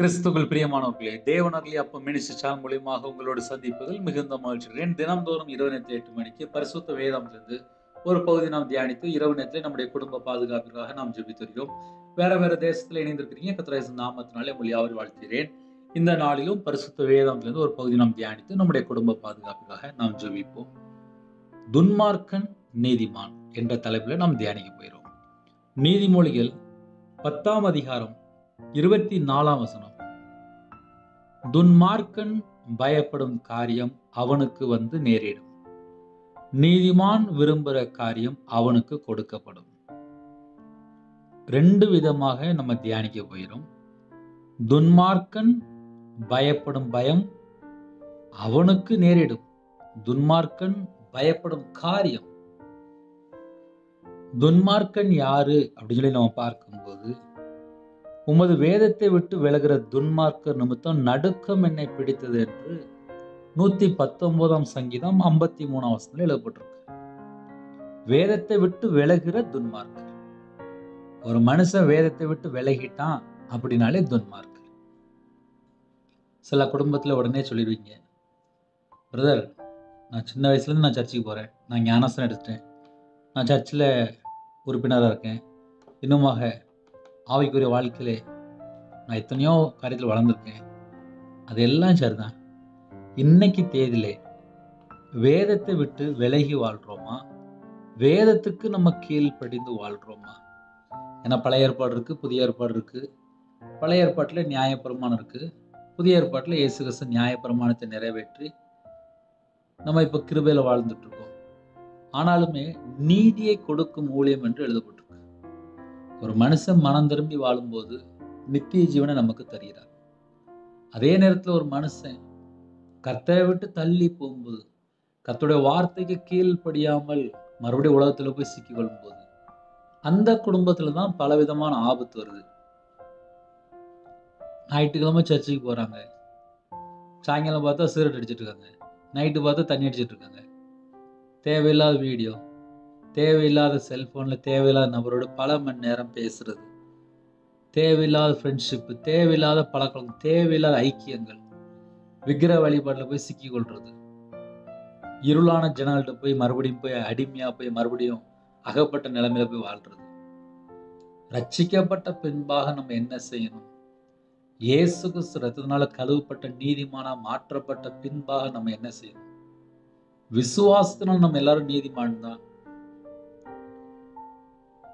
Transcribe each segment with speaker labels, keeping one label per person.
Speaker 1: கிறிஸ்துகள் பிரியமானவர்களே தேவனர்களே அப்ப minister channel மூலியமாக உங்களோட சந்திப்பதில் மிகுந்த மகிழ்ச்சி. தினம்தோறும் இரவு நேரத்தில் எட்டு மணிக்கு பரிசுத்த வேதம்லிருந்து ஒரு பகுதி நாம் தியானித்து இரவு நேரத்தில் நம்முடைய குடும்ப பாதுகாப்பிற்காக நாம் ஜெபித்திருக்கிறோம் வேற வேற தேசத்தில் இணைந்திருக்கிறீங்க கத்திரேசன் நாமத்தினாலே உங்களை யாவர் வாழ்த்துகிறேன். இந்த நாளிலும் பரிசுத்த வேதம்லிருந்து ஒரு பகுதி நாம் தியானித்து நம்முடைய குடும்ப பாதுகாப்பிற்காக நாம் ஜெபிப்போம். துன்மார்க்கன் நீதிமான் என்ற தலைப்பில் நாம் தியானிக்க போயிடும் நீதிமொழிகள் பத்தாம் அதிகாரம் இருபத்தி நாலாம் வசனம். துன்மார்க்கன் பயப்படும் காரியம் அவனுக்கு வந்து நேரிடும். நீதிமான் விரும்புகிற காரியம் அவனுக்கு கொடுக்கப்படும். ரெண்டு விதமாக நம்ம தியானிக்க போயிடும் துன்மார்க்கன் பயப்படும் பயம் அவனுக்கு நேரிடும். துன்மார்க்கன் பயப்படும் காரியம். துன்மார்க்கன் யாரு அப்படின்னு சொல்லி நம்ம பார்க்கும்போது உமது வேதத்தை விட்டு விலகிற துன்மார்க்க நிமித்தம் நடுக்கம் என்னை பிடித்தது என்று நூத்தி பத்தொன்பதாம் சங்கீதம் ஐம்பத்தி மூணாம் வசனத்தில் எழுதப்பட்டிருக்கு. வேதத்தை விட்டு விலகிற துன்மார்க்கர். ஒரு மனுஷன் வேதத்தை விட்டு விலகிட்டான் அப்படின்னாலே துன்மார்க்கர். சில குடும்பத்தில் உடனே சொல்லிடுவீங்க பிரதர் நான் சின்ன வயசுலேருந்து நான் சர்ச்சுக்கு போகிறேன் நான் ஞானாசனம் எடுத்துட்டேன். நான் சர்ச்சில் உறுப்பினராக இருக்கேன். இன்னுமாக ஆவிக்குரிய வாழ்க்கையிலே நான் எத்தனையோ காரியத்தில் வளர்ந்துருக்கேன். அதெல்லாம் சரிதான். இன்னைக்கு தேதியிலே வேதத்தை விட்டு விலகி வாழ்கிறோமா வேதத்துக்கு நம்ம கீழ்ப்படிந்து வாழ்கிறோமா ஏன்னா பழைய ஏற்பாடு இருக்குது புதிய ஏற்பாடு இருக்குது பழைய ஏற்பாட்டில் நியாயப்பிரமாணம் இருக்குது புதிய ஏற்பாட்டில் இயேசு கிறிஸ்து நியாயப்பிரமாணத்தை நிறைவேற்றி நம்ம இப்போ கிருபையில் வாழ்ந்துட்டுருக்கோம் ஆனாலுமே நீதியை கொடுக்கும் ஊழியம் என்று எழுதப்படும் ஒரு மனுஷன் மனம் திரும்பி வாழும்போது நித்திய ஜீவனை நமக்கு தருகிறார். அதே நேரத்தில் ஒரு மனுஷன் கர்த்தரை விட்டு தள்ளி போகும்போது கர்த்தருடைய வார்த்தைக்கு கீழ்ப்படியாமல் மறுபடியும் உலகத்தில் போய் சிக்கி போது அந்த குடும்பத்தில் தான் பலவிதமான ஆபத்து வருது. ஞாயிற்றுக்கிழமை சர்ச்சுக்கு போகிறாங்க சாயங்காலம் பார்த்தா சிகரெட் அடிச்சிட்டு இருக்காங்க. நைட்டு பார்த்தா தண்ணி அடிச்சிட்டு இருக்காங்க. தேவையில்லாத வீடியோ தேவையில்லாத செல்ஃபோனில் தேவையில்லாத நபரோட பல மணி நேரம் பேசுறது. தேவையில்லாத ஃப்ரெண்ட்ஷிப்பு தேவையில்லாத பழக்கம் தேவையில்லாத ஐக்கியங்கள். விக்கிர வழிபாட்டில் போய் சிக்கிக்கொள்றது இருளான ஜனங்கள்கிட்ட போய் மறுபடியும் போய் அடிமையாக போய் மறுபடியும் அகப்பட்ட நிலைமையில போய் வாழ்றது. ரட்சிக்கப்பட்ட பின்பாக நம்ம என்ன செய்யணும்? இயேசு கிறிஸ்து ரத்தத்தினால கழுவப்பட்ட நீதிமானா மாற்றப்பட்ட பின்பாக நம்ம என்ன செய்யணும்? விசுவாசத்தினால் நம்ம எல்லாரும் நீதிமான் தான்.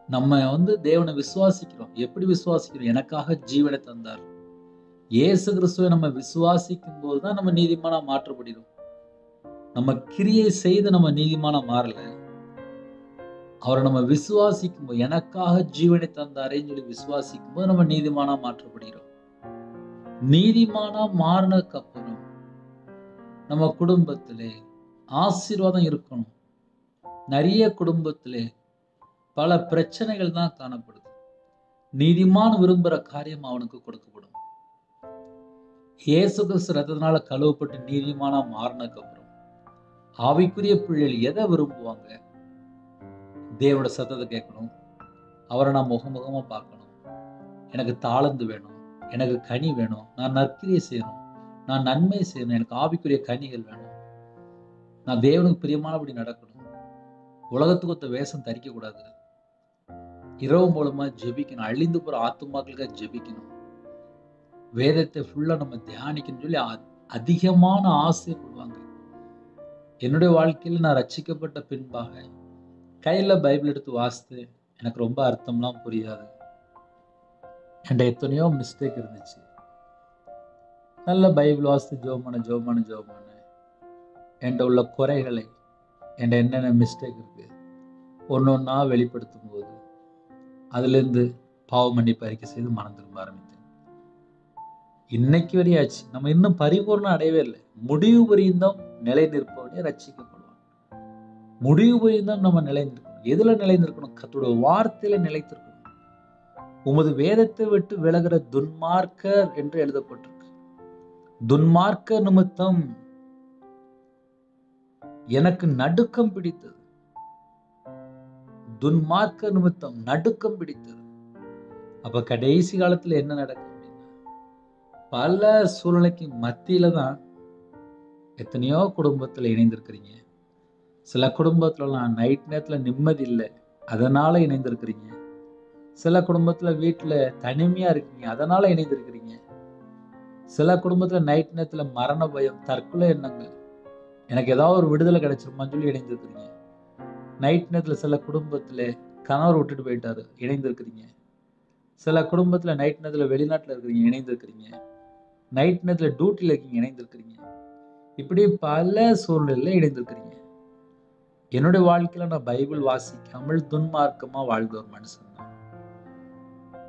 Speaker 1: நம்ம வந்து தேவனை விசுவாசிக்கிறோம். எப்படி விசுவாசிக்கிறோம்? எனக்காக ஜீவனை தந்தார். இயேசு கிறிஸ்துவை நம்ம விசுவாசிக்கும் போது தான் நம்ம நீதிமானா மாற்றப்படுகிறோம். நம்ம கிரியை செய்து நம்ம மாறல. அவரை நம்ம விசுவாசிக்கும் போது எனக்காக ஜீவனை தந்தாரேன்னு சொல்லி விசுவாசிக்கும் போது நம்ம நீதிமானா மாற்றப்படுகிறோம். நீதிமானா மாறினதுக்கு அப்புறம் நம்ம குடும்பத்திலே ஆசீர்வாதம் இருக்கணும். நிறைய குடும்பத்திலே பல பிரச்சனைகள் தான் காணப்படுது. நீதிமான் விரும்புகிற காரியம் அவனுக்கு கொடுக்கப்படும். இயேசு கிறிஸ்து ரத்தத்தினால கழுவப்பட்டு நீதிமானா மாறினதுக்கு அப்புறம் ஆவிக்குரிய பிள்ளைகள் எதை விரும்புவாங்க? தேவனோட சத்தத்தை கேட்கணும். அவரை நான் முகமுகமா பார்க்கணும். எனக்கு தாளந்து வேணும். எனக்கு கனி வேணும். நான் நற்கிரியை செய்யணும். நான் நன்மை செய்யணும். எனக்கு ஆவிக்குரிய கனிகள் வேணும். நான் தேவனுக்கு பிரியமானபடி நடக்கணும். உலகத்துக்கு ஒத்த வேஷம் தரிக்க கூடாது இரவு மூலமா ஜெபிக்கணும். அழிந்து போற ஆத்துமாக்களுக்காக ஜெபிக்கணும். வேதத்தை ஃபுல்லா நம்ம தியானிக்கணும்னு சொல்லி அதிகமான ஆசைப்படுவாங்க என்னுடைய வாழ்க்கையில் நான் ரச்சிக்கப்பட்ட பின்பாக கையில் பைபிள் எடுத்து வாசித்து எனக்கு ரொம்ப அர்த்தம்லாம் புரியாது. என்கிட்ட எத்தனையோ மிஸ்டேக் இருந்துச்சு. நல்ல பைபிள் வாசித்து ஜோமான ஜோமான ஜோமான என்கிட்ட உள்ள குறைகளை என்கிட்ட என்னென்ன மிஸ்டேக் இருக்குது ஒன்று ஒன்றா வெளிப்படுத்தும் போது அதுலேருந்து பாவ மன்னிப்பு அறிக்கை செய்து மனம் திரும்ப ஆரம்பித்தேன். இன்னைக்கு வரையாச்சு. நம்ம இன்னும் பரிபூர்ணம் அடையவே இல்லை. முடிவு பரியந்தம் நிலை நிற்பவனே ரட்சிக்கப்படுவான். முடிவு பரியந்தம் நம்ம நிலைந்திருக்கணும் எதுல நிலைந்திருக்கணும் கத்தோட வார்த்தையில நிலைத்திருக்கணும். உமது வேதத்தை விட்டு விலகிற துன்மார்க்கர் என்று எழுதப்பட்டிருக்கு. துன்மார்க்க நிமித்தம் எனக்கு நடுக்கம் பிடித்தது. துன்மார்க்க நிமித்தம் நடுக்கம் பிடித்தது. அப்ப கடைசி காலத்துல என்ன நடக்கும் பல சூழ்நிலைக்கு மத்தியில தான் எத்தனையோ குடும்பத்தில் இணைந்திருக்கிறீங்க. சில குடும்பத்துலலாம் நைட் நேரத்தில் நிம்மதி இல்லை அதனால இணைந்திருக்கிறீங்க. சில குடும்பத்தில் வீட்டில் தனிமையாக இருக்கீங்க அதனால இணைந்திருக்கிறீங்க. சில குடும்பத்தில் நைட் நேரத்தில் மரண பயம் தற்கொலை எண்ணங்கள். எனக்கு ஏதாவது ஒரு விடுதலை கிடைச்சிருமான்னு சொல்லி இணைந்திருக்கிறீங்க. நைட் நேரத்தில் சில குடும்பத்தில் கணவர் விட்டுட்டு போயிட்டாரு. இணைந்திருக்கிறீங்க. சில குடும்பத்தில் நைட் நேரத்தில் வெளிநாட்டில் இருக்கிறீங்க இணைந்திருக்கிறீங்க. நைட் நேரத்தில் டியூட்டியில் இருக்கீங்க இணைந்திருக்கிறீங்க. இப்படி பல சூழ்நிலையில் இணைந்திருக்கிறீங்க. என்னுடைய வாழ்க்கையில் நான் பைபிள் வாசிக்காமல் துன்மார்க்கமாக வாழ்ந்த ஒரு மனுஷன் தான்.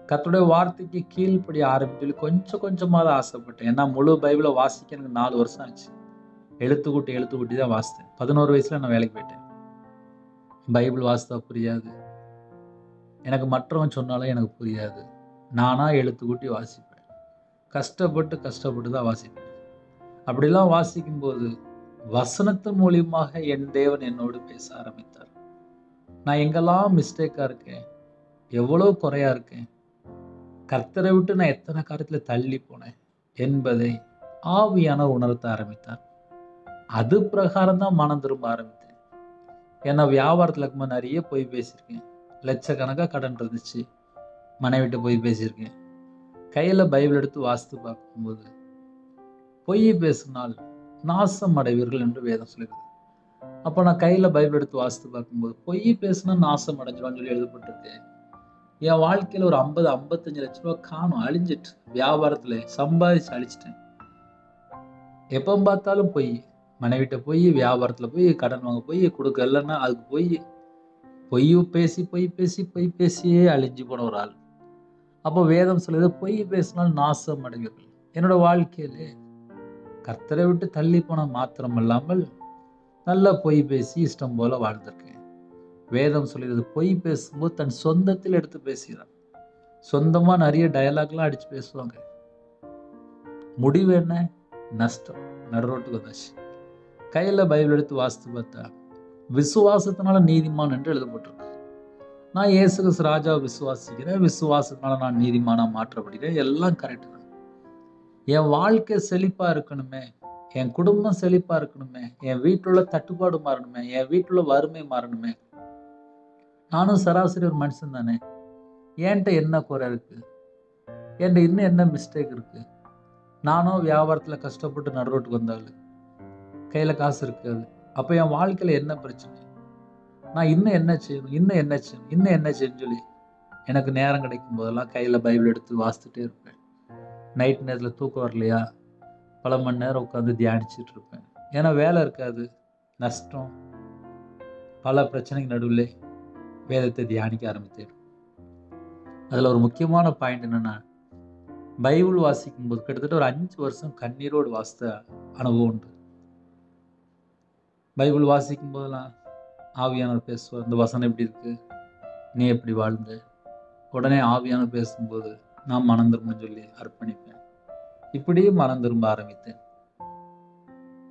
Speaker 1: கர்த்தருடைய வார்த்தைக்கு கீழ்ப்படி ஆரம்பிச்சு கொஞ்சம் கொஞ்சமாக தான் ஆசைப்பட்டேன். ஏன்னா முழு பைபிளை வாசிக்க எனக்கு நாலு வருஷம் ஆச்சு. எழுத்துக்கூட்டி எழுத்துக்கூட்டி தான் வாசித்தேன். பதினோரு வயசில் நான் வேலைக்கு போயிட்டேன். பைபிள் வாசித்தா புரியாது. எனக்கு மற்றவன் சொன்னாலும் எனக்கு புரியாது. நானாக எழுத்து கூட்டி வாசிப்பேன். கஷ்டப்பட்டு கஷ்டப்பட்டு தான் வாசிப்பேன். அப்படிலாம் வாசிக்கும்போது வசனத்தின் மூலியமாக என் தேவன் என்னோடு பேச ஆரம்பித்தார். நான் எங்கெல்லாம் மிஸ்டேக்காக இருக்கேன் எவ்வளோ குறையா இருக்கேன் கர்த்தரை விட்டு நான் எத்தனை காரியத்தில் தள்ளி போனேன் என்பதை ஆவியான உணர்த்த ஆரம்பித்தார். அது பிரகாரம் தான் மனம் திரும்ப ஆரம்பித்தேன் ஏன்னா வியாபாரத்தில் இருக்கும்போது நிறைய போய் பேசியிருக்கேன். லட்சக்கணக்காக கடன் இருந்துச்சு. மனைவிட்டு போய் பேசியிருக்கேன். கையில் பைபிள் எடுத்து வாசித்து பார்க்கும்போது பொய் பேசினால் நாசம் அடைவீர்கள் என்று வேதம் சொல்லுகிறது. அப்போ நான் கையில் பைபிள் எடுத்து வாசித்து பார்க்கும்போது பொய் பேசினா நாசம் அடைஞ்சிடும்னு சொல்லி எழுதப்பட்டிருக்கு என் வாழ்க்கையில் ஒரு ஐம்பது ஐம்பத்தஞ்சு லட்ச ரூபா காணும் அழிஞ்சிட்டு வியாபாரத்தில் சம்பாதிச்சு அழிச்சிட்டேன். எப்போ பார்த்தாலும் பொய் மனைவிட்ட போய் வியாபாரத்தில் போய் கடன் வாங்க போய் கொடுக்க இல்லைன்னா அதுக்கு போய் பொய் பேசி பொய் பேசி பொய் பேசியே அழிஞ்சு போன ஒரு ஆள். அப்போ வேதம் சொல்லுது பொய் பேசினால் நாசம் அடைவீர்கள். என்னோட வாழ்க்கையிலே கர்த்தரை விட்டு தள்ளி போன மாத்திரம் இல்லாமல் நல்லா பொய் பேசி இஷ்டம் போல வாழ்ந்திருக்கேன். வேதம் சொல்லுகிறது பொய் பேசும்போது தன் சொந்தத்தில் எடுத்து பேசுகிறான். சொந்தமா நிறைய டயலாக்லாம் அடிச்சு பேசுவாங்க. முடிவு என்ன? நஷ்டம். நடுரோட்டுக்கு வந்தாச்சு. கையில் பைபிள் எடுத்து வாசித்து பார்த்தா விசுவாசத்தினால நீதிமான் என்று எழுதப்பட்டிருக்கு. நான் இயேசு கிறிஸ்து ராஜாவை விசுவாசிக்கிறேன் விசுவாசத்தினால நான் நீதிமானா மாற்றப்படுகிறேன் எல்லாம் கரெக்டு தான். என் வாழ்க்கை செழிப்பா இருக்கணுமே என் குடும்பம் செழிப்பா இருக்கணுமே என் வீட்டுள்ள தட்டுப்பாடு மாறணுமே என் வீட்டுள்ள வறுமை மாறணுமே. நானும் சராசரி ஒரு மனுஷன் தானே. என்கிட்ட என்ன குறை இருக்கு? என்கிட்ட இன்னும் என்ன மிஸ்டேக் இருக்கு? நானும் வியாபாரத்தில் கஷ்டப்பட்டு நடுரோட்டுக்கு வந்தாலும் கையில் காசு இருக்காது. அப்போ என் வாழ்க்கையில் என்ன பிரச்சனை? நான் இன்னும் என்ன செய்யணும்? இன்னும் என்ன செய்யணும்? இன்னும் என்ன செய்யணும் சொல்லி எனக்கு நேரம் கிடைக்கும் போதெல்லாம் கையில் பைபிள் எடுத்து வாசித்துட்டே இருப்பேன். நைட் நேரத்தில் தூக்கம் வரலையா? பல மணி நேரம் உட்காந்து தியானிச்சுட்டு இருப்பேன். ஏன்னா வேலை இருக்காது. நஷ்டம். பல பிரச்சனைக்கு நடுவில் வேதத்தை தியானிக்க ஆரம்பித்தேன். அதில் ஒரு முக்கியமான பாயிண்ட் என்னென்னா பைபிள் வாசிக்கும் போது கிட்டத்தட்ட ஒரு அஞ்சு வருஷம் கண்ணீரோடு வாசித்த அனுபவம் உண்டு. பைபிள் வாசிக்கும் போதெல்லாம் ஆவியானவர் பேசுவார் இந்த வசனம் எப்படி இருக்கு? நீ எப்படி வாழ்ந்த? உடனே ஆவியானவர் பேசும்போது நான் மனம் திரும்பன்னு சொல்லி அர்ப்பணிப்பேன். இப்படியே மனம் திரும்ப ஆரம்பித்தேன்.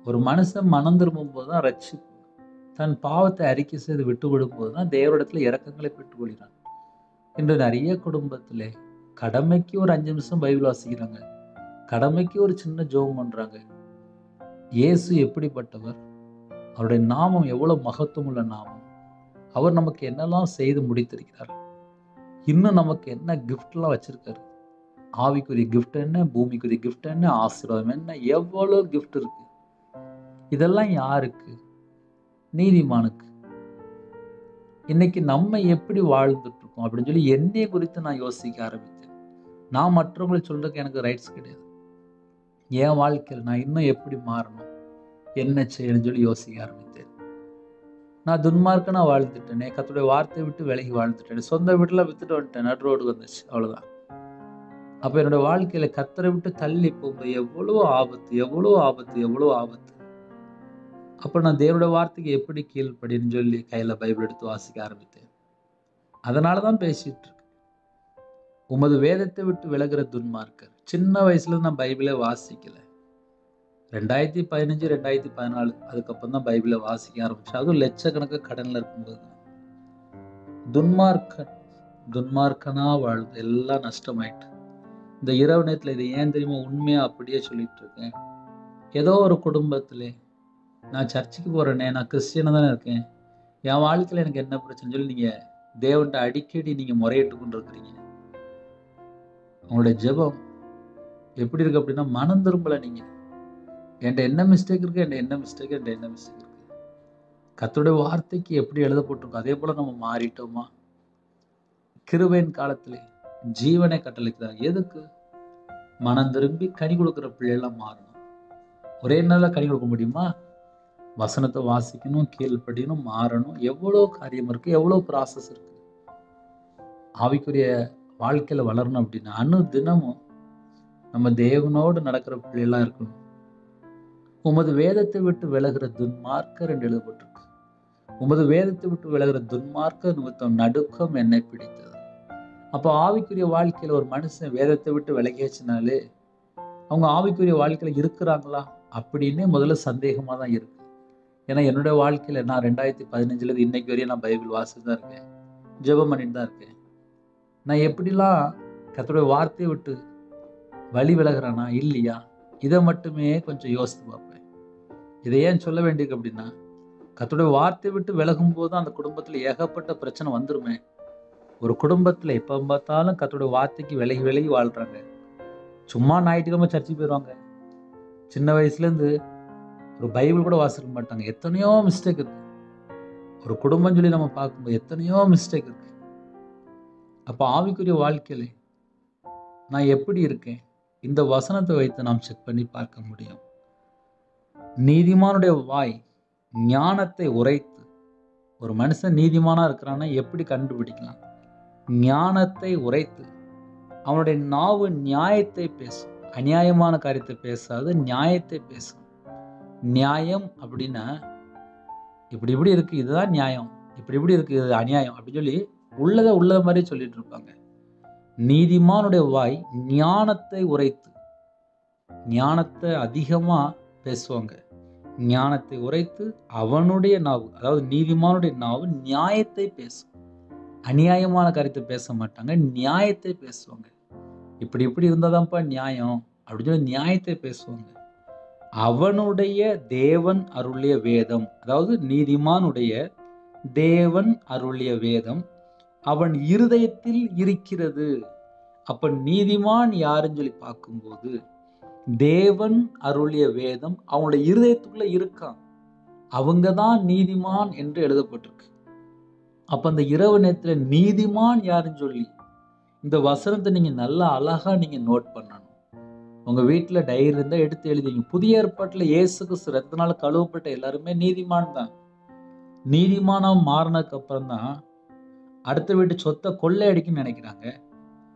Speaker 1: ஒரு மனுஷன் மனம் திரும்பும் போது தான் ரட்சிப்பு. தன் பாவத்தை அறிக்கை செய்து விட்டு விடும்போது தான் தேவரிடத்துல இறக்கங்களை பெற்றுக் கொள்கிறான் இன்று நிறைய குடும்பத்தில் கடமைக்கு ஒரு அஞ்சு நிமிஷம் பைபிள் வாசிக்கிறாங்க. கடமைக்கு ஒரு சின்ன ஜோகம் பண்றாங்க. இயேசு எப்படிப்பட்டவர்? அவருடைய நாமம் எவ்வளவு மகத்துவமுள்ள நாமம்? அவர் நமக்கு என்னெல்லாம் செய்து முடித்திருக்கிறார்? இன்னும் நமக்கு என்ன கிஃப்ட்லாம் வச்சுருக்காரு? ஆவிக்குரிய கிஃப்ட் என்ன பூமிக்குரிய கிஃப்ட் என்ன ஆசீர்வாதம் என்ன எவ்வளோ கிஃப்ட் இருக்குது இதெல்லாம் யாருக்கு? நீதிமானுக்கு. இன்னைக்கு நம்ம எப்படி வாழ்ந்துட்டு இருக்கோம் அப்படின்னு சொல்லி என்னைய குறித்து நான் யோசிக்க ஆரம்பித்தேன். நான் மற்றவங்களை சொல்றதுக்கு எனக்கு ரைட்ஸ் கிடையாது. என் வாழ்க்கையில் நான் இன்னும் எப்படி மாறணும்? என்ன செய்யணும்னு சொல்லி யோசிக்க ஆரம்பித்தேன். நான் துன்மார்க்கனா வாழ்ந்துட்டேனே கத்துடைய வார்த்தையை விட்டு விலகி வாழ்ந்துட்டேன் சொந்த வீட்டில் வித்துட்டு வந்துட்டேன் நடு ரோடு வந்துச்சு அவ்வளோதான் அப்போ என்னோட வாழ்க்கையில கத்தரை விட்டு தள்ளி போகும்போது எவ்வளோ ஆபத்து எவ்வளோ ஆபத்து எவ்வளோ ஆபத்து. அப்போ நான் தேவனோட வார்த்தைக்கு எப்படி கீழ்ப்படின்னு சொல்லி கையில் பைபிள் எடுத்து வாசிக்க ஆரம்பித்தேன். அதனால தான் பேசிட்டு இருக்கேன். உமது வேதத்தை விட்டு விலகிற துன்மார்க்கர். சின்ன வயசுல நான் பைபிளே வாசிக்கலை. ரெண்டாயிரத்தி பதினஞ்சு ரெண்டாயிரத்தி பதினாலு அதுக்கப்புறம் தான் பைபிளை வாசிக்க ஆரம்பிச்சேன். அதுவும் லட்சக்கணக்காக கடனில் இருக்கும்போது தான். துன்மார்க்கன் துன்மார்க்கனாக வாழ்ந்து எல்லாம் நஷ்டமாயிட்டு. இந்த இரவு நேரத்தில் இதை ஏன் தெரியுமா? உண்மையாக அப்படியே சொல்லிட்டு இருக்கேன். ஏதோ ஒரு குடும்பத்திலே நான் சர்ச்சுக்கு போகிறேனே நான் கிறிஸ்டியனாக தானே இருக்கேன். என் வாழ்க்கையில் எனக்கு என்ன பிரச்சனை சொல்லி நீங்கள் தேவன்கிட்ட அடிக்கடி நீங்கள் முறையிட்டு கொண்டு இருக்கிறீங்க உங்களுடைய ஜெபம் எப்படி இருக்கு அப்படின்னா மனம் திரும்பலை நீங்கள் என்கிட்ட என்ன மிஸ்டேக் இருக்குது என்கிட்ட என்ன மிஸ்டேக் என்கிட்ட என்ன மிஸ்டேக் இருக்குது கத்தோடைய வார்த்தைக்கு எப்படி எழுதப்பட்டிருக்கோம் அதே போல் நம்ம மாறிட்டோமா? கிருபையின் காலத்தில் ஜீவனை கட்டளைக்கிறார் எதுக்கு? மனம் திரும்பி கனி கொடுக்குற பிள்ளைலாம் மாறணும். ஒரே நாளில் கனி கொடுக்க முடியுமா? வசனத்தை வாசிக்கணும் கீழ்ப்படியணும் மாறணும். எவ்வளோ காரியம் இருக்குது எவ்வளோ ப்ராசஸ் இருக்குது ஆவிக்குரிய வாழ்க்கையில் வளரணும் அப்படின்னா அணு தினமும் நம்ம தேவனோடு நடக்கிற பிள்ளைகளாக இருக்கணும். உமது வேதத்தை விட்டு விலகிற துன்மார்க்கர் என்று எழுதப்பட்டிருக்கு. உமது வேதத்தை விட்டு விலகிற துன்மார்க்க நிமித்தம் நடுக்கம் என்னை பிடித்தது. அப்போ ஆவிக்குரிய வாழ்க்கையில் ஒரு மனுஷன் வேதத்தை விட்டு விலகியாச்சுனாலே அவங்க ஆவிக்குரிய வாழ்க்கையில் இருக்கிறாங்களா? அப்படின்னு முதல்ல சந்தேகமாக தான் இருக்கு. ஏன்னா என்னுடைய வாழ்க்கையில் நான் ரெண்டாயிரத்தி பதினஞ்சுலேருந்து இன்னைக்கு வரையும் நான் பைபிள் வாசிட்டு தான் இருக்கேன். ஜெபம் பண்ணிட்டு தான் இருக்கேன். நான் எப்படிலாம் கத்தோடைய வார்த்தையை விட்டு வழி விலகிறானா? இல்லையா? இதை மட்டுமே கொஞ்சம் யோசித்து பார்ப்போம். இதை ஏன் சொல்ல வேண்டியது அப்படின்னா கத்தோடைய வார்த்தையை விட்டு விலகும் போது அந்த குடும்பத்தில் ஏகப்பட்ட பிரச்சனை வந்துருமே. ஒரு குடும்பத்தில் எப்போ பார்த்தாலும் கத்தோடைய வார்த்தைக்கு விலகி விலகி வாழ்கிறாங்க சும்மா ஞாயிற்றுக்கிழமை சர்ச்சுக்கு போயிடுவாங்க சின்ன வயசுலேருந்து ஒரு பைபிள் கூட வாசிக்க மாட்டாங்க. எத்தனையோ மிஸ்டேக் இருக்குது ஒரு குடும்பம் சொல்லி நம்ம பார்க்கும்போது எத்தனையோ மிஸ்டேக் இருக்குது அப்போ ஆவிக்குரிய வாழ்க்கையில நான் எப்படி இருக்கேன்? இந்த வசனத்தை வைத்து நாம் செக் பண்ணி பார்க்க முடியும். நீதிமானுடைய வாய் ஞானத்தை உரைத்து ஒரு மனுஷன் நீதிமானாக இருக்கிறான்னா எப்படி கண்டுபிடிக்கலாம்? ஞானத்தை உரைத்து அவனுடைய நாவு நியாயத்தை பேசும். அநியாயமான காரியத்தை பேசாது நியாயத்தை பேசும். நியாயம் அப்படின்னா இப்படி இப்படி இருக்குது இதுதான் நியாயம். இப்படி இப்படி இருக்குது இது அநியாயம் அப்படின்னு சொல்லி உள்ளதை உள்ளத மாதிரி சொல்லிட்டு இருப்பாங்க. நீதிமானுடைய வாய் ஞானத்தை உரைத்து ஞானத்தை அதிகமாக பேசுவாங்க. ஞானத்தை உரைத்து அவனுடைய நாவு அதாவது நீதிமானுடைய நாவு நியாயத்தை பேசும். அநியாயமான காரியத்தை பேச மாட்டாங்க நியாயத்தை பேசுவாங்க. இப்படி இப்படி இருந்தாதான்ப்பா நியாயம் அப்படின்னு சொல்லி நியாயத்தை பேசுவாங்க. அவனுடைய தேவன் அருளிய வேதம் அதாவது நீதிமானுடைய தேவன் அருளிய வேதம் அவன் இருதயத்தில் இருக்கிறது. அப்ப நீதிமான் யாருன்னு சொல்லி பார்க்கும்போது தேவன் அருளிய வேதம் அவனுடைய இருதயத்துக்குள்ள இருக்கான் அவங்க தான் நீதிமான் என்று எழுதப்பட்டிருக்கு. அப்ப அந்த இரவு நேரத்தில் நீதிமான் யாருன்னு சொல்லி இந்த வசனத்தை நீங்க நல்லா அழகா நீங்க நோட் பண்ணணும். உங்க வீட்டில் டைரி இருந்தால் எடுத்து எழுதிங்க புதிய ஏற்பாட்டில் இயேசு கிறிஸ்து ரத்தனால கழுவப்பட்ட எல்லாருமே நீதிமான் தான். நீதிமானம் மாறினதுக்கு அப்புறம் தான் அடுத்த வீட்டு சொத்தை கொள்ளை அடிக்குன்னு நினைக்கிறாங்க.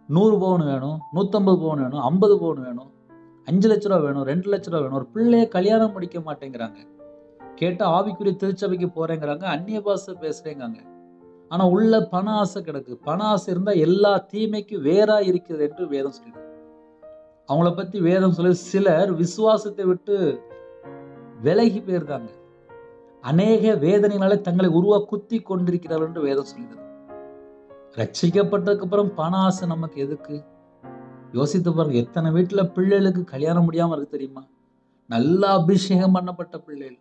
Speaker 1: நூறு பவுன் வேணும் நூற்றம்பது பவுன் வேணும் ஐம்பது பவுன் வேணும். அஞ்சு லட்ச ரூபா வேணும் ரெண்டு லட்ச ரூபா வேணும். ஒரு பிள்ளைய கல்யாணம் முடிக்க மாட்டேங்கிறாங்க. கேட்டால் ஆவிக்குரிய திருச்சபைக்கு போகிறேங்கிறாங்க அந்நிய பாஷை பேசுகிறேங்காங்க ஆனால் உள்ள பண ஆசை கிடக்கு. பண ஆசை இருந்தால் எல்லா தீமைக்கும் வேறா இருக்கிறது என்று வேதம் சொல்லுது. அவங்கள பற்றி வேதம் சொல்லி சிலர் விசுவாசத்தை விட்டு விலகி போயிருந்தாங்க. அநேக வேதனையினாலே தங்களை உருவா குத்தி கொண்டிருக்கிறார்கள் என்று வேதம் சொல்லுகிறது ரட்சிக்கப்பட்டதுக்கு அப்புறம் பண ஆசை நமக்கு எதுக்கு? யோசித்து பாருங்க எத்தனை வீட்டில் பிள்ளைகளுக்கு கல்யாணம் முடியாமல் இருக்கு தெரியுமா? நல்லா அபிஷேகம் பண்ணப்பட்ட பிள்ளைகள்.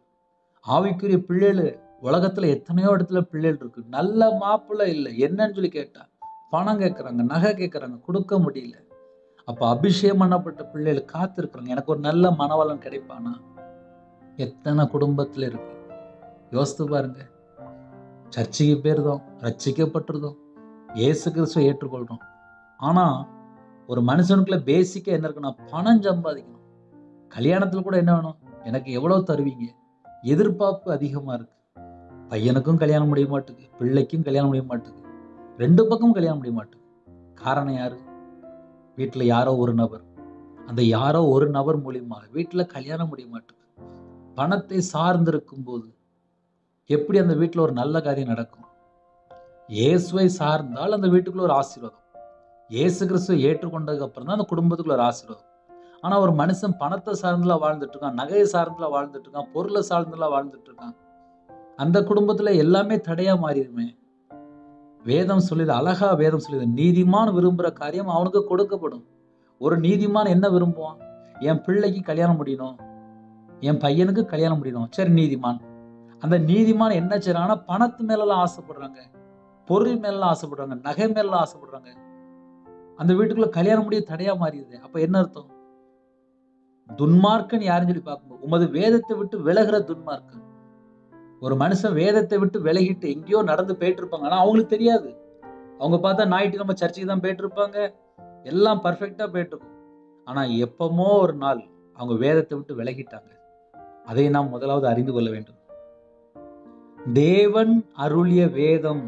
Speaker 1: ஆவிக்குரிய பிள்ளைகள் உலகத்தில் எத்தனையோ இடத்துல பிள்ளைகள் இருக்கு. நல்ல மாப்பிள்ளை இல்லை. என்னன்னு சொல்லி கேட்டா பணம் கேட்குறாங்க நகை கேட்குறாங்க கொடுக்க முடியல. அப்போ அபிஷேகம் பண்ணப்பட்ட பிள்ளைகள் காத்திருக்கிறாங்க. எனக்கு ஒரு நல்ல மனவளம் கிடைப்பானா? எத்தனை குடும்பத்தில் இருக்கு? யோசித்து பாருங்க. சர்ச்சைக்கு போயிருந்தோம் ரச்சிக்கப்பட்டிருந்தோம் இயேசு கிறிஸ்துவை ஏற்றுக்கொள்கிறோம் ஆனால் ஒரு மனுஷனுக்குள்ள பேசிக்காக என்ன இருக்குன்னா பணம் சம்பாதிக்கணும். கல்யாணத்தில் கூட என்ன வேணும்? எனக்கு எவ்வளோ தருவீங்க? எதிர்பார்ப்பு அதிகமா இருக்கு. பையனுக்கும் கல்யாணம் முடிய மாட்டுக்கு பிள்ளைக்கும் கல்யாணம் முடிய மாட்டுக்கு ரெண்டு பக்கமும் கல்யாணம் முடிய மாட்டுக்கு காரணம் யாரு? வீட்டில் யாரோ ஒரு நபர். அந்த யாரோ ஒரு நபர் மூலியமாக வீட்டில் கல்யாணம் முடிய மாட்டுக்கு பணத்தை சார்ந்திருக்கும் போது எப்படி அந்த வீட்டில் ஒரு நல்ல காரியம் நடக்கும்? இயேசுவை சார்ந்தால் அந்த வீட்டுக்குள்ள ஒரு ஆசீர்வாதம். இயேசு கிறிஸ்துவை ஏற்றுக்கொண்டதுக்கு அப்புறம் தான் அந்த குடும்பத்துக்குள்ள ஒரு ஆசீர்வாதம். ஆனால் ஒரு மனுஷன் பணத்தை சார்ந்துல வாழ்ந்துட்டு இருக்கான் நகையை சார்ந்துல வாழ்ந்துட்டு இருக்கான் பொருளை சார்ந்துல வாழ்ந்துட்டு இருக்கான். அந்த குடும்பத்தில் எல்லாமே தடையாக மாறிடுமே. வேதம் சொல்லிது அழகா வேதம் சொல்லிது நீதிமான் விரும்புகிற காரியம் அவனுக்கு கொடுக்கப்படும். ஒரு நீதிமான் என்ன விரும்புவான்? என் பிள்ளைக்கு கல்யாணம் முடியணும் என் பையனுக்கு கல்யாணம் முடியணும். சரி நீதிமான். அந்த நீதிமான் என்ன செய்றாங்கன்னா பணத்து மேலெல்லாம் ஆசைப்படுறாங்க பொருள் மேலாம் ஆசைப்படுறாங்க நகை மேலாம் ஆசைப்படுறாங்க. அந்த வீட்டுக்குள்ள கல்யாணம் முடிய தடையா மாறிடுது. அப்ப என்ன அர்த்தம்? துன்மார்க்கன் யாருன்னு சொல்லி பார்க்கும்போது உமது வேதத்தை விட்டு விலகுற துன்மார்க்கன். ஒரு மனுஷன் வேதத்தை விட்டு விலகிட்டு எங்கேயோ நடந்து போயிட்டு இருப்பாங்க ஆனா அவங்களுக்கு தெரியாது. அவங்க பார்த்தா ஞாயிற்றுக்கிழமை சர்ச்சுக்கு தான் போயிட்டு இருப்பாங்க எல்லாம் பர்ஃபெக்டா போயிட்டு இருக்கும் ஆனா எப்பமோ ஒரு நாள் அவங்க வேதத்தை விட்டு விலகிட்டாங்க. அதை நாம் முதலாவது அறிந்து கொள்ள வேண்டும். தேவன் அருளிய வேதம்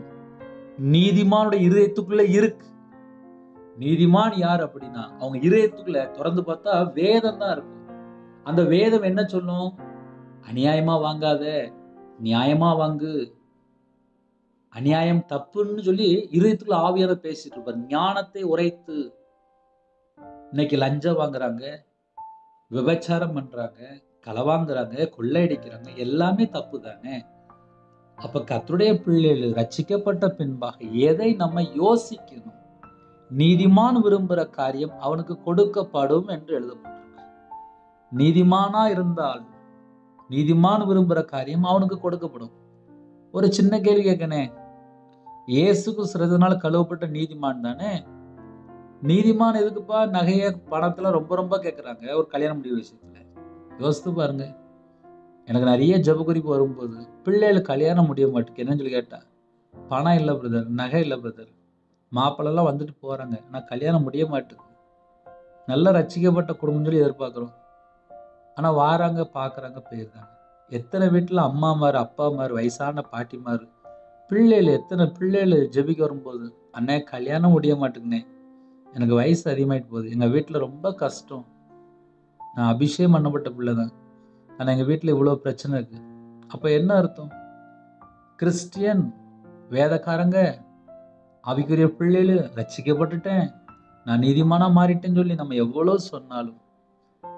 Speaker 1: நீதிமானுடைய இருதயத்துக்குள்ள இருக்கு. நீதிமான் யார் அப்படின்னா அவங்க இதயத்துக்குள்ள திறந்து பார்த்தா வேதம் தான் இருக்கும். அந்த வேதம் என்ன சொல்லும்? அநியாயமா வாங்காத நியாயமா வாங்கு. அநியாயம் தப்புன்னு சொல்லி இதயத்துக்குள்ள ஆவியார பேசிட்டு இருப்பார். ஞானத்தை உரைத்து இன்னைக்கு லஞ்சம் வாங்குறாங்க விபச்சாரம் பண்றாங்க களவாங்குறாங்க கொள்ளையடிக்கிறாங்க எல்லாமே தப்பு தானே? அப்ப கத்துடைய பிள்ளைகள் ரச்சிக்கப்பட்ட பின்பாக எதை நம்ம யோசிக்கணும்? நீதிமான் விரும்புகிற காரியம் அவனுக்கு கொடுக்கப்படும் என்று எழுதப்பட்டிருக்கு. நீதிமானா இருந்தால் நீதிமான் விரும்புகிற காரியம் அவனுக்கு கொடுக்கப்படும். ஒரு சின்ன கேள்வி கேட்கனே இயேசுக்கு சிறதுனால கழுவப்பட்ட நீதிமான் தானே? நீதிமான் எதுக்குப்பா நகைய பணத்துல ரொம்ப ரொம்ப கேட்குறாங்க. ஒரு கல்யாணம் முடிவு விஷயத்துல. யோசித்து பாருங்க. எனக்கு நிறைய ஜப குறிப்பு வரும்போது பிள்ளைகளுக்கு கல்யாணம் முடிய மாட்டேங்குது. என்னன்னு சொல்லி கேட்டா பணம் இல்லை பிரதர் நகை இல்லை பிரதர் மாப்பிள்ளலாம் வந்துட்டு போகிறாங்க ஆனால் கல்யாணம் முடிய மாட்டேங்குது நல்ல ரசிக்கப்பட்ட குடும்பம் சொல்லி எதிர்பார்க்குறோம். ஆனால் வாராங்க பார்க்குறாங்க போயிருந்தாங்க எத்தனை வீட்டில் அம்மாமார் அப்பாமார் வயசான பாட்டிமார் பிள்ளைகள் எத்தனை பிள்ளைகள் ஜெபிக்க வரும்போது அண்ணே கல்யாணம் முடிய மாட்டேங்கண்ணே எனக்கு வயசு அதிகமாயிட்டு போகுது. எங்கள் வீட்டில் ரொம்ப கஷ்டம். நான் அபிஷேகம் பண்ணப்பட்ட பிள்ளை தான் ஆனால் எங்கள் வீட்டில் இவ்வளோ பிரச்சனை இருக்குது அப்போ என்ன அர்த்தம்? கிறிஸ்டியன் வேதக்காரங்க ஆவிக்குரிய பிள்ளைகள் ரச்சிக்கப்பட்டுட்டேன் நான் நீதிமானா மாறிட்டேன்னு சொல்லி நம்ம எவ்வளோ சொன்னாலும்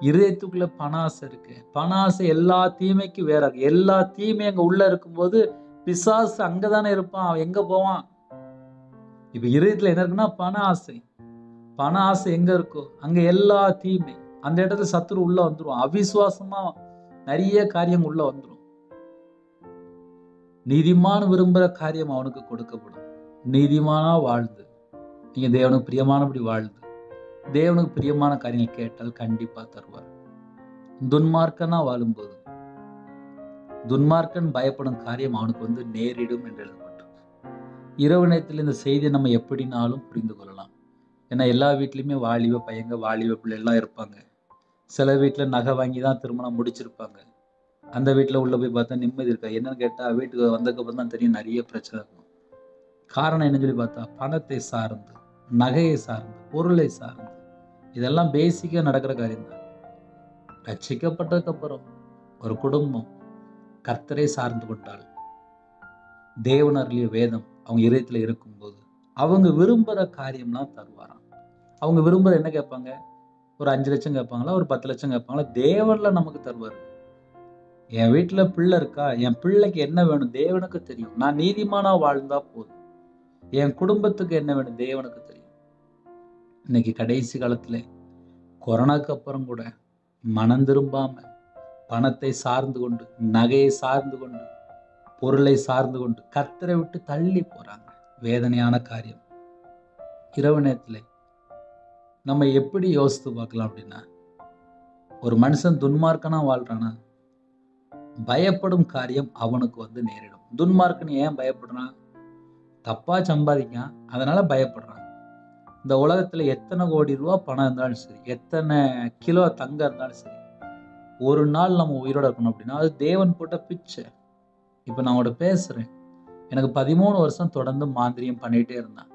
Speaker 1: இருதயத்துக்குள்ள பண ஆசை இருக்கு. பண ஆசை எல்லா தீமைக்கும் வேற இருக்கு எல்லா தீமையும் அங்க உள்ள இருக்கும்போது பிசாசு அங்கதானே இருப்பான். அவன் எங்க போவான்? இப்ப இருதயத்துல என்ன இருக்குன்னா பண ஆசை. பண ஆசை எங்க இருக்கோ அங்க எல்லா தீமை. அந்த இடத்துல சத்துரு உள்ள வந்துடும் அவிசுவாசமா நிறைய காரியம் உள்ள வந்துடும் நீதிமான விரும்புகிற காரியம் அவனுக்கு கொடுக்கப்படும். நீதிமானா வாழ்ந்து. நீங்க தேவனுக்கு பிரியமானபடி வாழ்ந்து. தேவனுக்கு பிரியமான காரியங்கள் கேட்டால் கண்டிப்பா தருவார். துன்மார்க்கனா வாழும்போது துன்மார்க்கன் பயப்படும் காரியம் அவனுக்கு வந்து நேரிடும் என்று எழுதப்பட்டிருக்கு இரவு நேரத்தில் இந்த செய்தியை நம்ம எப்படினாலும் புரிந்து கொள்ளலாம். ஏன்னா எல்லா வீட்லேயுமே வாலிப பையங்க வாலிப பிள்ளை எல்லாம் இருப்பாங்க. சில வீட்டில் நகை வாங்கி தான் திருமணம் முடிச்சிருப்பாங்க. அந்த வீட்டில் உள்ள போய் பார்த்தா நிம்மதி இருக்கா? என்னன்னு கேட்டால் வீட்டுக்கு வந்ததுக்கப்புறம் தான் தெரியும் நிறைய பிரச்சனை இருக்கும் காரணம் என்னன்னு சொல்லி பார்த்தா பணத்தை சார்ந்து நகையை சார்ந்து பொருளை சார்ந்து. இதெல்லாம் பேசிக்காக நடக்கிற காரியம் தான் ரட்சிக்கப்பட்டதுக்கப்புறம் ஒரு குடும்பம் கர்த்தரை சார்ந்து கொண்டால் தேவன் அருளிய வேதம் அவங்க இதயத்தில் இருக்கும்போது அவங்க விரும்புகிற காரியம்லாம் தருவாராம். அவங்க விரும்புகிற என்ன கேட்பாங்க? ஒரு அஞ்சு லட்சம் கேட்பாங்களா? ஒரு பத்து லட்சம் கேட்பாங்களா? தேவனில் நமக்கு தருவார். என் வீட்டில் பிள்ளை இருக்கா? என் பிள்ளைக்கு என்ன வேணும்? தேவனுக்கு தெரியும். நான் நீதிமானாக வாழ்ந்தா போதும். என் குடும்பத்துக்கு என்ன வேணும்? தேவனுக்கு தெரியும். இன்னைக்கு கடைசி காலத்தில் கொரோனாக்கு அப்புறம் கூட மனம் திரும்பாமல் பணத்தை சார்ந்து கொண்டு நகையை சார்ந்து கொண்டு பொருளை சார்ந்து கொண்டு கத்தரை விட்டு தள்ளி போகிறாங்க வேதனையான காரியம். இரவு நேரத்தில் நம்ம எப்படி யோசித்து பார்க்கலாம் அப்படின்னா ஒரு மனுஷன் துன்மார்க்கனா வாழ்கிறானா பயப்படும் காரியம் அவனுக்கு வந்து நேரிடும். துன்மார்க்கன் ஏன் பயப்படுறான்? தப்பாக சம்பாதிக்கான் அதனால் பயப்படுறான். இந்த உலகத்தில் எத்தனை கோடி ரூபா பணம் இருந்தாலும் சரி எத்தனை கிலோ தங்கம் இருந்தாலும் சரி ஒரு நாள் நம்ம உயிரோட இருக்கணும் அப்படின்னா அது தேவன் போட்ட பிச்சை. இப்போ நான் அவட பேசுகிறேன் எனக்கு பதிமூணு வருஷம் தொடர்ந்து மாந்திரியம் பண்ணிகிட்டே இருந்தான்.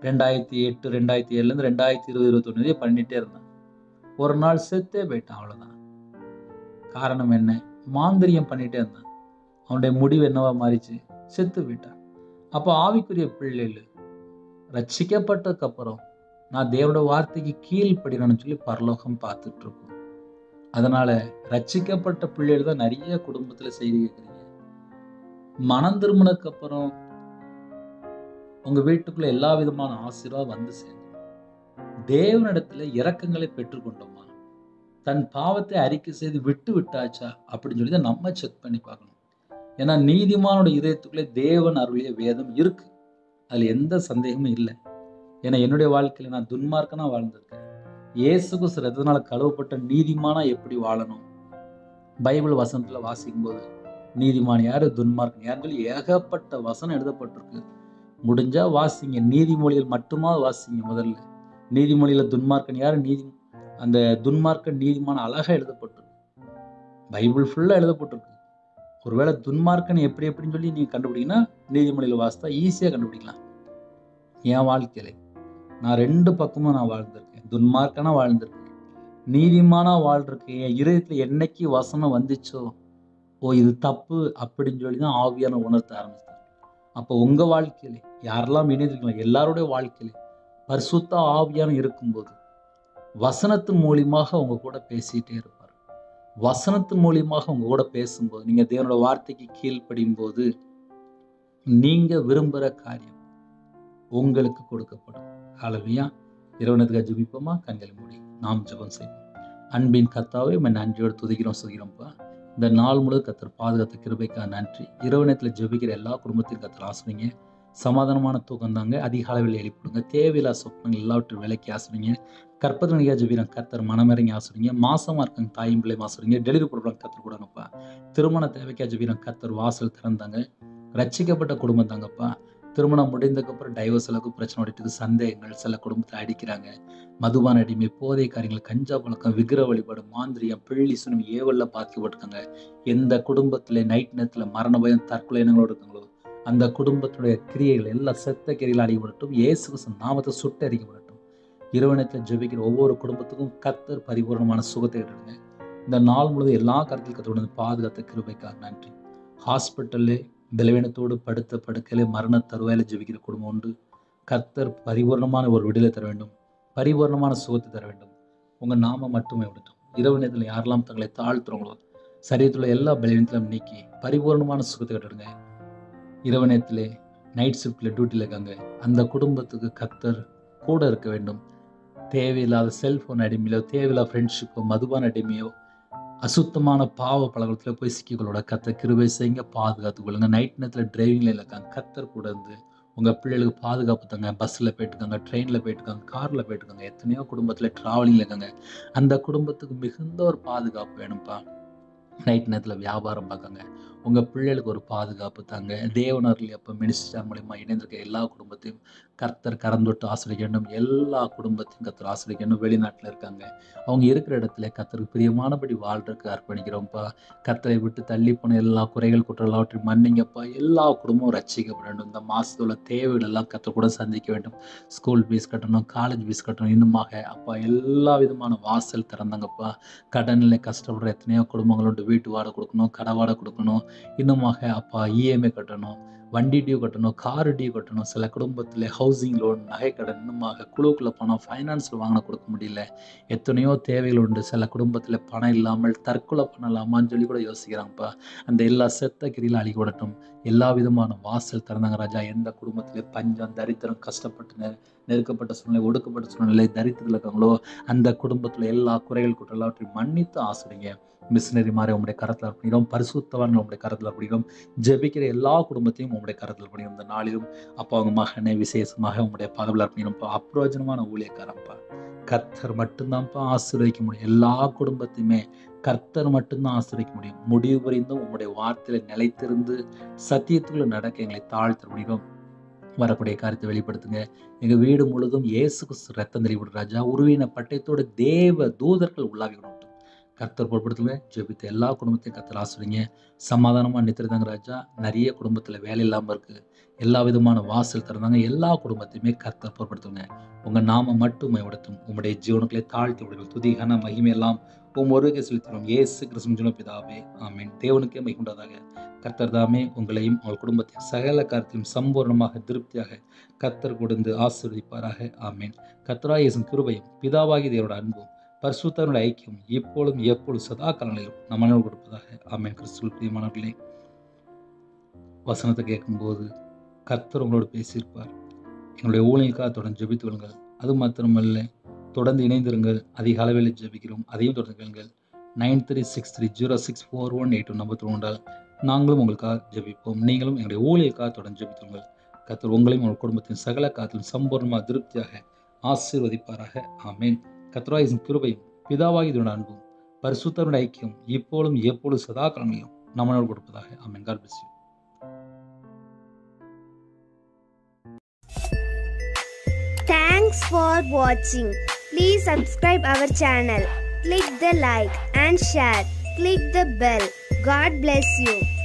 Speaker 1: ரெண்டாயிரத்தி எட்டு ரெண்டாயிரத்தி ஏழுலேருந்து ரெண்டாயிரத்தி இருபது இருபத்தொன்னு பண்ணிகிட்டே இருந்தான். ஒரு நாள் செத்தே போயிட்டான் அவ்வளோதான் காரணம் என்ன? மாந்திரியம் பண்ணிகிட்டே இருந்தான். அவனுடைய முடிவு என்னவா மாறிச்சு? செத்து போயிட்டான். அப்போ ஆவிக்குரிய பிள்ளைகள் ரட்சிக்கப்பட்டதுக்கு அப்புறம் நான் தேவனோட வார்த்தைக்கு கீழ்ப்படினு சொல்லி பரலோகம் பார்த்துட்டு இருக்கோம் அதனால ரட்சிக்கப்பட்ட பிள்ளைகள் தான் நிறைய குடும்பத்தில் செய்தி கேட்குறீங்க. மனம் திருமணத்துக்கு அப்புறம் உங்க வீட்டுக்குள்ள எல்லா விதமான ஆசீர்வாதம் வந்து சேரும். தேவனிடத்துல இரக்கங்களை பெற்றுக்கொண்டோமா? தன் பாவத்தை அறிக்கை செய்து விட்டு விட்டாச்சா? அப்படின்னு சொல்லி தான் நம்ம செக் பண்ணி பார்க்கணும். ஏன்னா நீதிமானோட இதயத்துக்குள்ளே தேவன் அருளிய வேதம் இருக்கு. அதில் எந்த சந்தேகமும் இல்லை. ஏன்னா என்னுடைய வாழ்க்கையில் நான் துன்மார்க்கனாக வாழ்ந்திருக்கேன். இயேசுக்கு ரத்தத்தினால கழுவப்பட்ட நீதிமானா எப்படி வாழணும்? பைபிள் வசனத்தில் வாசிக்கும் போது நீதிமான் யார்? துன்மார்க்கன். யாருன்னு சொல்லி ஏகப்பட்ட வசனம் எழுதப்பட்டிருக்கு. முடிஞ்சால் வாசிங்க. நீதிமொழியில் மட்டுமா வாசிங்க முதல்ல. நீதிமொழியில் துன்மார்க்கன் யார்? நீதி அந்த துன்மார்க்கன் நீதிமான அழகாக எழுதப்பட்டிருக்கு. பைபிள் ஃபுல்லாக எழுதப்பட்டிருக்கு. ஒருவேளை துன்மார்க்கன் எப்படி எப்படின்னு சொல்லி நீங்கள் கண்டுபிடிங்கன்னா நீதிமொழியில் வாசித்தா ஈஸியாக கண்டுபிடிக்கலாம். என் வாழ்க்கையில நான் ரெண்டு பக்கமும் நான் வாழ்ந்திருக்கேன். துன்மார்க்கனா வாழ்ந்திருக்கேன். நீதிமானா வாழ்ந்திருக்கேன். என் இதயத்தில் என்னைக்கு வசனம் வந்துச்சோ ஓ இது தப்பு அப்படின்னு சொல்லி தான் ஆவியான உணர்த்த ஆரம்பித்தார் அப்போ உங்கள் வாழ்க்கையில யாரெல்லாம் இணைந்திருக்கலாம் எல்லாருடைய வாழ்க்கையில பரிசுத்த ஆவியான இருக்கும்போது வசனத்தின் மூலியமாக அவங்க கூட பேசிகிட்டே இருக்கும் வசனத்தின் மூலியமாக உங்க கூட பேசும்போது நீங்க தேவனோட வார்த்தைக்கு கீழ்ப்படியும் போது நீங்க விரும்புகிற காரியம் உங்களுக்கு கொடுக்கப்படும். ஹalleluya இறைவனதுக்கு ஜபிப்போமா? கண்களை மூடி நாம் ஜெபம் செய்வோம். அன்பின் கத்தாவே நம்ம நன்றியோடு துதிக்கிறோம் சுதிக்கிறோம்ப்பா இந்த நாள் முழு கத்தர் பாதுகாத்த கிருபைக்காக நன்றி. இரவு நேரத்தில் ஜபிக்கிற எல்லா குடும்பத்தையும் கத்தர் ஆசிரிங்க. சமாதானமான தூக்கம் தாங்க அதிகாலையில் எழுப்பிடுங்க தேவையில்லா சொப்பனங்கள் எல்லாவற்றையும் விலைக்கு ஆசிரிங்க. கற்பதனியாக ஜெபிக்கிறோம் கத்தர் மனமிறங்கி ஆசிரிங்க. மாசமா இருக்காங்க தாயும் பிள்ளை ஆசிரிங்க. டெலிவரி கொடுக்குறாங்க கத்தர் கூடங்கப்பா திருமண தேவைக்காக ஜெபிக்கிறோம் கத்தர் வாசல் திறந்தாங்க. ரட்சிக்கப்பட்ட குடும்பம் தாங்கப்பா. திருமணம் முடிந்ததுக்கப்புறம் டைவர்ஸ் அளவுக்கு பிரச்சனை ஓடிட்டு சந்தேகங்கள் சில குடும்பத்தை அடிக்கிறாங்க. மதுபான அடிமை போதை காரியங்கள் கஞ்சா பழக்கம் விக்கிர வழிபாடு மாந்திரியம் பிள்ளி சுனம் ஏவல்ல பாதிக்கப்பட்டிருக்காங்க எந்த குடும்பத்தில் நைட் நேரத்தில் மரண பயம் தற்கொலை இனங்களோடு இருக்காங்களோ அந்த குடும்பத்துடைய கிரியைகள் எல்லாம் செத்த கிரியில் அடிபடட்டும் இயேசு நாமத்தை சுட்டு அடிக்கப்படட்டும் நேரத்தில் ஜெபிக்கிற ஒவ்வொரு குடும்பத்துக்கும் கத்தர் பரிபூர்ணமான சுகத்தை எடுங்க இந்த நாள் முழுவதும் எல்லா கருத்தில் கத்தோடு பாதுகாத்த கிருபைக்காக நன்றி. ஹாஸ்பிட்டல்லே பலவீனத்தோடு படுத்த படுக்கையிலே மரண தருவாயில ஜெபிக்கிற குடும்பம் உண்டு. கர்த்தர் பரிபூர்ணமான ஒரு விடுதலை தர வேண்டும். பரிபூர்ணமான சுகத்தை தர வேண்டும். உங்கள் நாம மட்டுமே விடட்டும். இரவு நேரத்தில் யாரெல்லாம் தங்களை தாழ்த்துறவங்களோ சரீரத்தில் எல்லா பலவீனத்திலும் நீக்கி பரிபூர்ணமான சுகத்தை கட்டுடுங்க இரவு நேரத்தில் நைட் ஷிஃப்டில் டியூட்டியில் இருக்காங்க. அந்த குடும்பத்துக்கு கத்தர் கூட இருக்க வேண்டும். தேவையில்லாத செல்ஃபோன் அடிமையிலோ தேவையில்லாத ஃப்ரெண்ட்ஷிப்போ மதுபான அடிமையோ அசுத்தமான பாவ பழக்கத்தில் போய் சிக்கிக்கொள்ளோட கத்தர் கிருபை செய்யுங்க பாதுகாத்து கொள்ளுங்க. நைட் நேரத்தில் டிரைவிங்கில் இருக்காங்க. கத்தர் கூட இருந்து உங்கள் பிள்ளைகளுக்கு பாதுகாப்பு தாங்க பஸ்ஸில் போயிட்டுருக்காங்க ட்ரெயினில் போயிட்டுருக்காங்க காரில் போயிட்டுருக்காங்க. எத்தனையோ குடும்பத்தில் ட்ராவலிங்கில் இருக்காங்க. அந்த குடும்பத்துக்கு மிகுந்த ஒரு பாதுகாப்பு வேணும்ப்பா நைட் நேரத்தில் வியாபாரம் பார்க்காங்க. உங்கள் பிள்ளைகளுக்கு ஒரு பாதுகாப்பு தாங்க. தேவனர்கள் எப்போ மினிஸ்டர் மூலிமா இணைந்திருக்க எல்லா குடும்பத்தையும் கர்த்தர் கறந்தொட்டு ஆசிரிக்க வேண்டும் எல்லா குடும்பத்தையும் கர்த்தர் ஆசிரிக்க வெளிநாட்டில் இருக்காங்க. அவங்க இருக்கிற இடத்துல கர்த்தருக்கு பிரியமானபடி வாழ்றதுக்கு அர்ப்பணிக்கிறோம்ப்பா. கர்த்தரை விட்டு தள்ளி போன எல்லா குறைகள் குற்றம் மன்னிங்கப்பா. எல்லா குடும்பமும் ரசிக்கப்படணும் வேண்டும் இந்த மாதத்தோட தேவைகள் எல்லாம் கர்த்தர் கூட சந்திக்க வேண்டும். ஸ்கூல் ஃபீஸ் கட்டணும் காலேஜ் ஃபீஸ் கட்டணும். இன்னுமாக அப்பா எல்லா விதமான வாசல் திறந்தாங்கப்பா. கடனில் கஷ்டப்படுற எத்தனையோ குடும்பங்கள் உண்டு. வீட்டு வாடகை கொடுக்கணும் கடை வாடகை கொடுக்கணும். இன்னுமாக அப்பா இஎம்ஐ கட்டணும் வண்டி டியூ கட்டணும் கார் டியூ கட்டணும் சில குடும்பத்தில் ஹவுசிங் லோன் நகை கடன் இன்னுமாக குழுக்குள்ள பணம் ஃபைனான்ஸில் வாங்கின கொடுக்க முடியல. எத்தனையோ தேவைகள் உண்டு. சில குடும்பத்தில் பணம் இல்லாமல் தற்கொலை பண்ணலாமான்னு சொல்லி கூட யோசிக்கிறாங்கப்பா. அந்த எல்லா செத்த கிரியில் அழி விடட்டும். எல்லா விதமான வாசல் திறந்தாங்க ராஜா. எந்த குடும்பத்தில் பஞ்சம் தரித்திரம் கஷ்டப்பட்டு நெருக்கப்பட்ட சூழ்நிலை ஒடுக்கப்பட்ட சூழ்நிலை தரித்திரத்தில் இருக்காங்களோ அந்த குடும்பத்தில் எல்லா குறைகள் குற்றம் எல்லாவற்றையும் மன்னித்து ஆசிரியங்க மிஷினரி மாதிரி உங்களுடைய கரத்தில் அர்ப்பணிக்கிறோம். பரிசுத்தவான் உங்களுடைய கரத்தில் அர்ப்பணிக்கிறோம். ஜெபிக்கிற எல்லா குடும்பத்தையும் உங்களுடைய கரத்தில் அர்ப்பணிக்கிறோம். இந்த நாளிலும் அப்போ அவங்க மகனை விசேஷமாக உங்களுடைய பகவில் அர்ப்பணிக்கிறோம்ப்பா. அப்ரோஜனமான ஊழியக்காரன்ப்பா. கர்த்தர் மட்டும்தான்ப்பா ஆசீர்வதிக்க முடியும். எல்லா குடும்பத்தையுமே கர்த்தர் மட்டும்தான் ஆசீர்வதிக்க முடியும். முடிவு புரிந்தும் உங்களுடைய வார்த்தையில நிலைத்திருந்து சத்தியத்துக்குள்ள நடக்க எங்களை தாழ்த்த முடியும் வரக்கூடிய காரியத்தை வெளிப்படுத்துங்க. எங்கள் வீடு முழுதும் இயேசு ரத்தம் தெளிவிடு ராஜா உருவின பட்டயத்தோட தேவ தூதர்கள் உள்ளாகணும் கர்த்தர் பொருட்படுத்துங்க ஜெபித்த எல்லா குடும்பத்தையும் கர்த்தர் ஆசிரிங்க. சமாதானமாக நித்திருந்தாங்க ராஜா நிறைய குடும்பத்தில் வேலை இல்லாமல் இருக்குது எல்லா விதமான வாசல் திறந்தாங்க. எல்லா குடும்பத்தையுமே கர்த்தர் பொருட்படுத்துங்க உங்க நாம மட்டும் உடத்தும் உங்களுடைய ஜீவனுக்களை தாழ்த்தி விடுங்கள். துதிகான மகிமை எல்லாம் உம் ஒருவருக்கே செலுத்தினோம் ஏசு கிருஷ்ண பிதாவே ஆமீன். தேவனுக்கே மகிமுண்டதாக கர்த்தர் தாமே உங்களையும் உங்கள் குடும்பத்தையும் சகல காரியத்திலும் சம்பூர்ணமாக திருப்தியாக கர்த்தர் கொடுந்து ஆசீர்வதிப்பாராக. ஆமீன். கர்த்தரா கிருபையும் பிதாவாகி தேவனோட அன்பும் பரிசுத்தனுடைய ஐக்கியம் இப்பொழுதும் எப்பொழுதும் சதா காலங்களிலும் நம்ம கொடுப்பதாக ஆமீன். கிறிஸ்துவ பிரியமானவர்களே வசனத்தை கேட்கும்போது கர்த்தர் உங்களோடு பேசியிருப்பார். எங்களுடைய ஊழியக்காக தொடர்ந்து ஜெபித்து கொள்ளுங்கள். அது மாத்திரமல்ல தொடர்ந்து இணைந்திருங்கள். அதிக அளவில் ஜெபிக்கிறோம். அதையும் தொடர்ந்து கேளுங்கள். Nine three six three zero six four one eight one number தோன்றால் நாங்களும் உங்களுக்காக ஜெபிப்போம். நீங்களும் எங்களுடைய ஊழியருக்காக தொடர்ந்து ஜெபித்துங்கள் கத்தர் உங்களையும் உங்கள் குடும்பத்தின் சகல காத்திலும் சம்பூர்ணமாக திருப்தியாக ஆசீர்வதிப்பாராக. ஆமேன். கத்ராயின் கிருபையும் பிதாவாகி அன்பும் பரிசுத்தருடைய ஐக்கியம் இப்போதும் எப்பொழுது சதா காலங்களிலும் நம்மளோடு கொடுப்பதாக ஆமேன். God bless
Speaker 2: Thanks for watching. Please subscribe our channel. Click the like and share. Click the bell. God bless you.